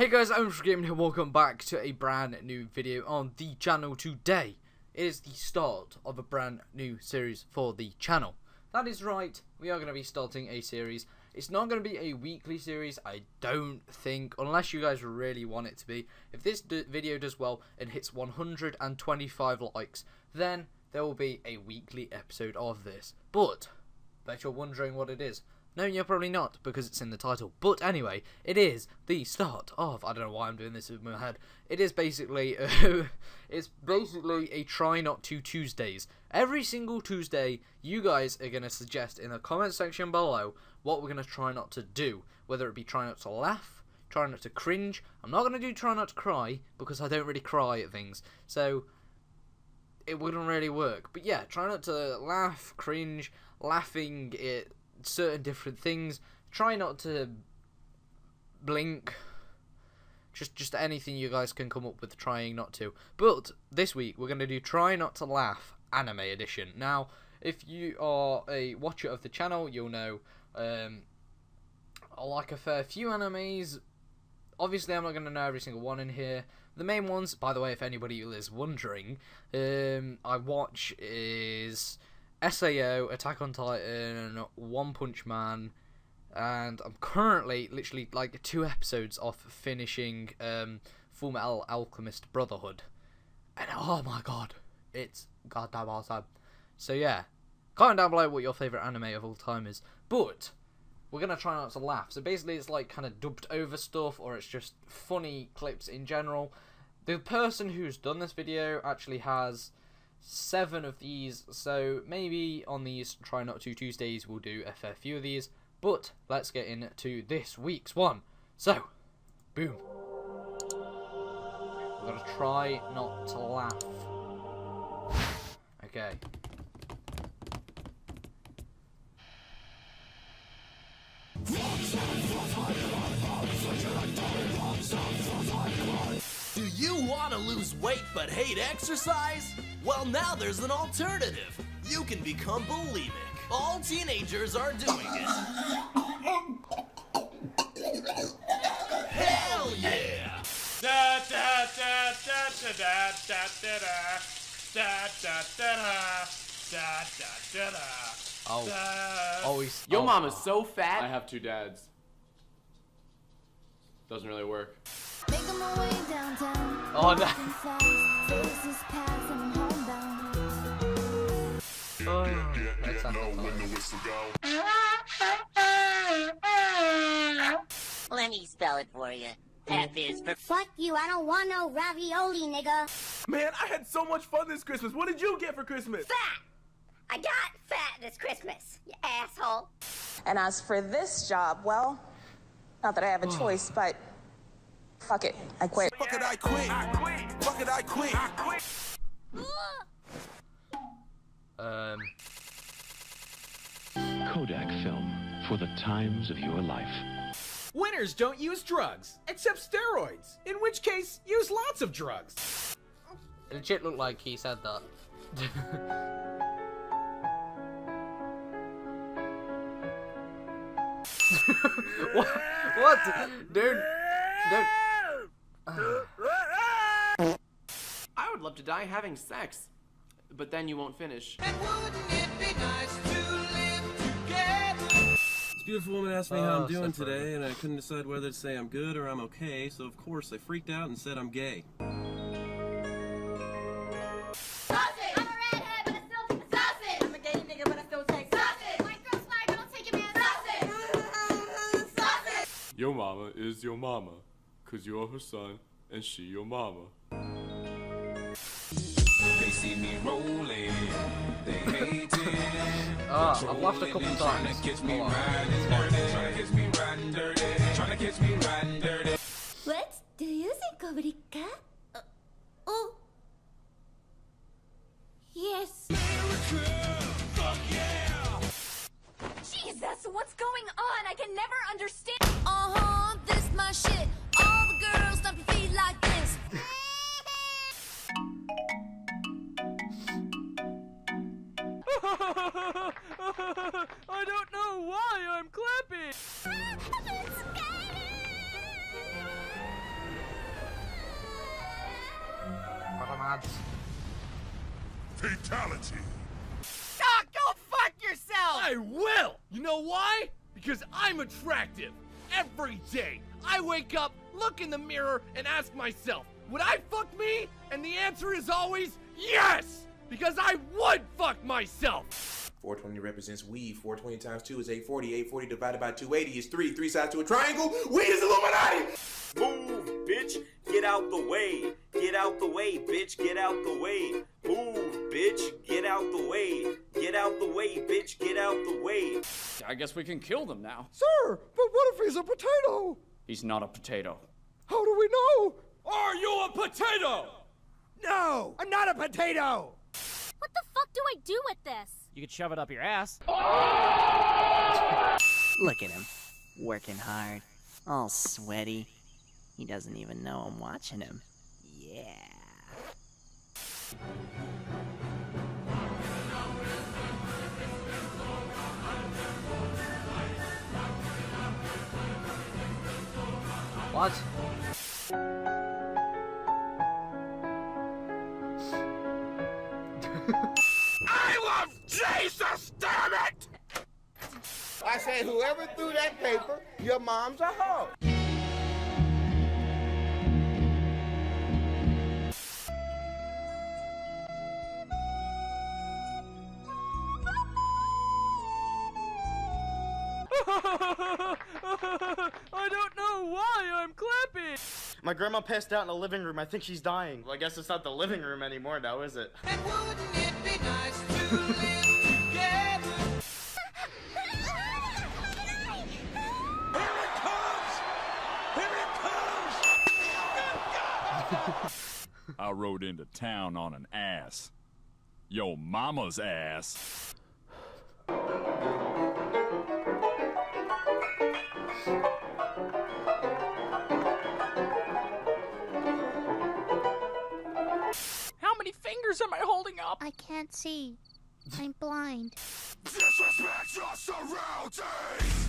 Hey guys, I'm Gaming here, welcome back to a brand new video on the channel today. Is the start of a brand new series for the channel. That is right, we are going to be starting a series. It's not going to be a weekly series, I don't think, unless you guys really want it to be. If this video does well and hits 125 likes, then there will be a weekly episode of this. But, bet you're wondering what it is. No, you're probably not, because it's in the title. But anyway, it is the start of, I don't know why I'm doing this in my head. It is basically, uh, it's basically a try not to Tuesdays. Every single Tuesday, you guys are going to suggest in the comment section below what we're going to try not to do. Whether it be try not to laugh, try not to cringe. I'm not going to do try not to cry, because I don't really cry at things. So, it wouldn't really work. But yeah, try not to laugh, cringe, laughing it certain different things. Try not to blink. Just just anything you guys can come up with trying not to. But this week we're going to do Try Not to Laugh Anime Edition. Now, if you are a watcher of the channel, you'll know um, I like a fair few animes. Obviously, I'm not going to know every single one in here. The main ones, by the way, if anybody is wondering, um, I watch is SAO, Attack on Titan, One Punch Man, and I'm currently literally like two episodes off finishing um, Full Metal Alchemist Brotherhood, and oh my god, it's goddamn awesome. So yeah, comment down below what your favorite anime of all time is. But we're gonna try not to laugh. So basically, it's like kind of dubbed over stuff, or it's just funny clips in general. The person who's done this video actually has seven of these, so maybe on these Try Not To Tuesdays we'll do a fair few of these, but let's get into this week's one. So, boom. We're gonna try not to laugh. Okay. Do you want to lose weight but hate exercise? Well, now there's an alternative. You can become bulimic. All teenagers are doing it. Hell yeah! Da da da da da da da da da da da da da da da da Oh. da. Always. Yo oh. mama's oh. so fat. I have two dads. Doesn't really work. Making my way downtown. Oh, no. Faces pass and I'm homebound. Oh, that's not Let me spell it for you. F is for Fuck you, I don't want no ravioli, nigga. Man, I had so much fun this Christmas. What did you get for Christmas? fat. I got fat this Christmas, you asshole. And as for this job, well, not that I have a oh. choice, but fuck it, I quit. Fuck it, I quit. Fuck it, I quit. Um. Kodak film for the times of your life. Winners don't use drugs, except steroids, in which case, use lots of drugs. And it legit looked like he said that. what? What? Dude. Dude. I would love to die having sex, but then you won't finish. This beautiful woman asked me how Oh, I'm doing so today, and I couldn't decide whether to say I'm good or I'm okay, so of course I freaked out and said I'm gay. Sausage! I'm a redhead, but I still take the sausage! I'm a gay nigga, but I still take sausage! White girl smart, but don't take your man sausage! sausage! Your mama is your mama, cause you're her son and she your mama. They see me rolling, they hate it. Ah, I've laughed a couple times. Trying to catch me Hold on. riding dirty, trying to catch me riding dirty, trying to catch me riding dirty. What do you think, Obrika? Uh, oh. Yes. Jesus, what's going on? I can never understand. Uh-huh, this Fatality. Doc, go fuck yourself! I will! You know why? Because I'm attractive. Every day, I wake up, look in the mirror, and ask myself, would I fuck me? And the answer is always yes! Because I would fuck myself! 420 represents weed. 420 times 2 is 840. 840 divided by 280 is 3. 3 sides to a triangle. Weed is Illuminati! Move, bitch. Get out the way. Get out the way, bitch. Get out the way. Move, bitch. Get out the way. Get out the way, bitch. Get out the way. I guess we can kill them now. Sir, but what if he's a potato? He's not a potato. How do we know? Are you a potato? No, I'm not a potato! What the fuck do I do with this? You could shove it up your ass. Look at him, working hard, all sweaty. He doesn't even know I'm watching him. Yeah. What? I love Jesus, damn it! I said, whoever threw that paper, your mom's a hoe. I don't know why I'm clapping. My grandma passed out in the living room. I think she's dying. Well, I guess it's not the living room anymore now, is it? I rode into town on an ass. Yo mama's ass. Fingers am I holding up? I can't see. I'm blind. Disrespect your surroundings!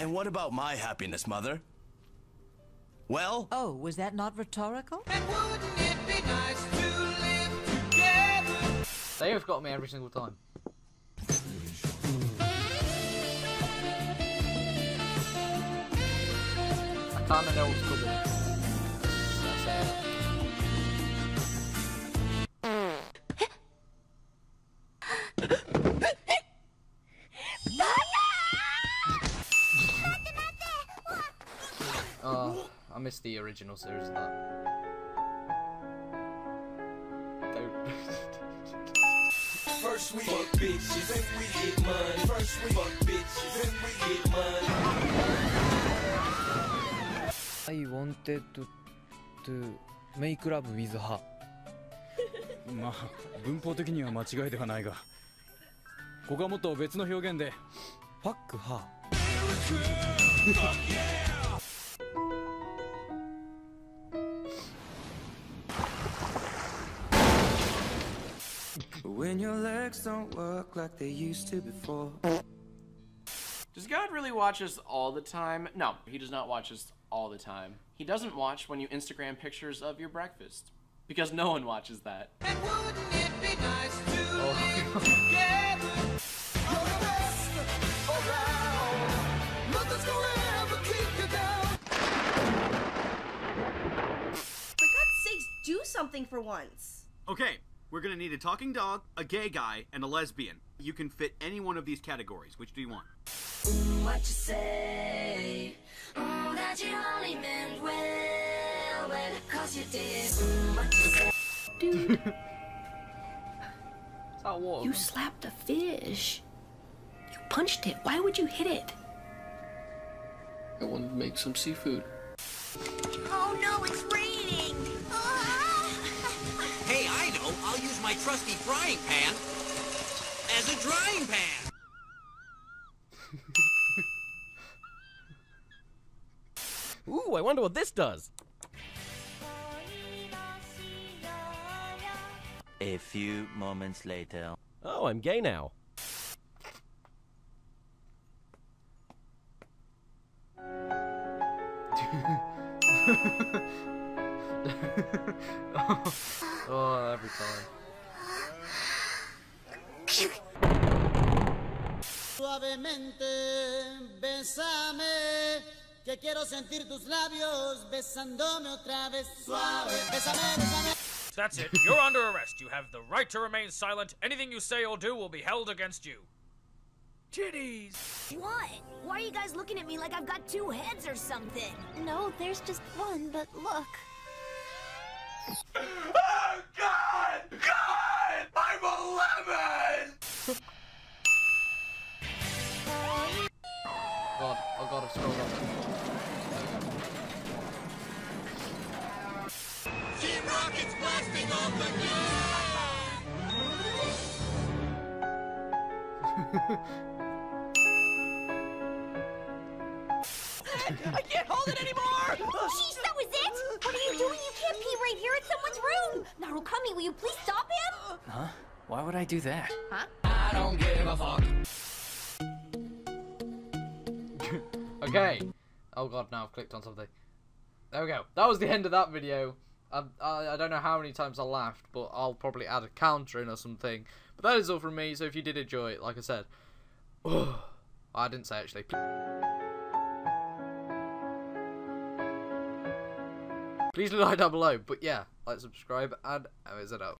And what about my happiness, Mother? Well? Oh, was that not rhetorical? They have got me every single time. I kinda know what's coming. That's it. Oh, I missed the original series of that. First we fuck bitches, then we get money. First we fuck bitches, then we get money. I wanted to, to make love with her. まあ文法的には間違いではないがここはもっと別の表現で Fuck her. When your legs don't work like they used to before. Does God really watch us all the time? No, he does not watch us all the time. He doesn't watch when you Instagram pictures of your breakfast. Because no one watches that. Oh. For God's sakes, do something for once. Okay, we're gonna need a talking dog, a gay guy, and a lesbian. You can fit any one of these categories. Which do you want? What you say? Mm, that you only meant well, well, cause you did. What you say? Dude. You slapped a fish. You punched it. Why would you hit it? I wanted to make some seafood. Oh no, it's raining! Hey, I know. I'll use my trusty frying pan as a drying pan. Ooh, I wonder what this does. A few moments later. Oh, I'm gay now. oh, every time. Suavemente, bésame, que quiero sentir tus labios besándome otra vez. Suave, bésame, bésame. That's it. You're under arrest. You have the right to remain silent. Anything you say or do will be held against you. Titties! What? Why are you guys looking at me like I've got two heads or something? No, there's just one, but look. Oh God! God! I'm a lemon! God, oh god, I've scrolled up. Team Rocket's blasting off I can't hold it anymore! Jeez, that was it? What are you doing? You can't pee right here. It's someone's room. Narukami, will you please stop him? Huh? Why would I do that? Huh? I don't give a fuck. Okay. Oh god, now I've clicked on something. There we go. That was the end of that video. I, I, I don't know how many times I laughed, but I'll probably add a counter in or something. But that is all from me, so if you did enjoy it, like I said... I didn't say actually. Please leave a like down below. But yeah, like, subscribe, and visit out.